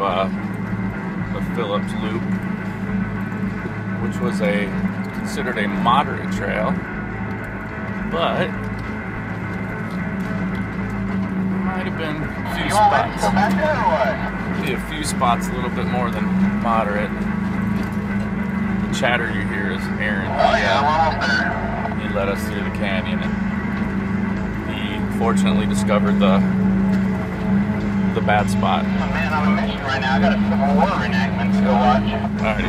of the end of uh, the Phillips Loop, which was a considered a moderate trail, but might have been a few You all ready to spots. go back there or what? Maybe a few spots a little bit more than moderate. The chatter you hear is Aaron. Oh He, yeah, we're almost there. he led us through the canyon and he fortunately discovered the bad spot. Oh, man, I'm mission right now. I got a Civil War reenactment to go watch. Alrighty.